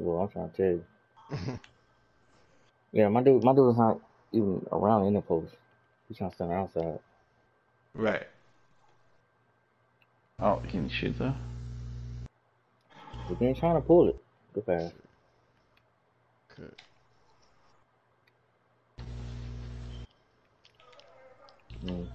Well, I'm trying to tell you. Yeah, my dude, my dude is not even around in the post. He's trying to stand outside. Right. Oh, he can shoot though. He ain't trying to pull it. Good pass. Good. Mm.